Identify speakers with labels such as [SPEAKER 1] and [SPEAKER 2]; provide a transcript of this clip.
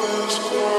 [SPEAKER 1] this world.